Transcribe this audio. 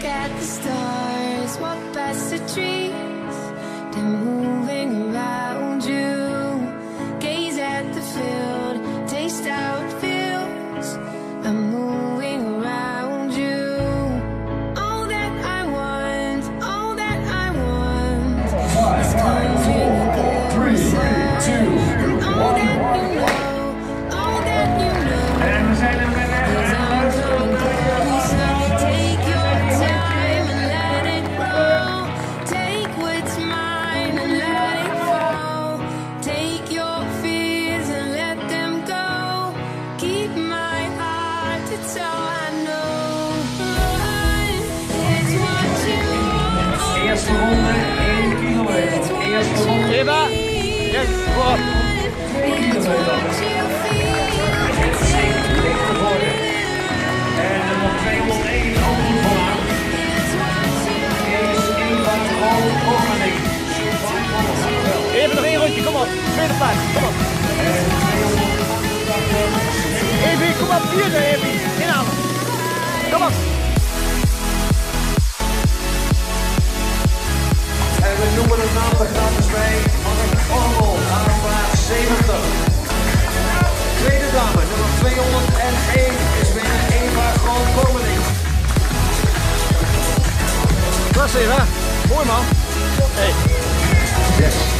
look at the stars, walk past the trees. ronde 1 kilometer. Eerste kilometer. En 201, Even nog één rondje, kom op. Tweede plaats, kom op. Evi, kom op, vierde Evi. Inhalen. Kom op. Noemen de het namelijk gratis bij aan een aanvaart 70. Tweede dame, nummer 201, is weer Eva Groot-Komeling. Klasse, hè? Mooi man. Hey. Yes.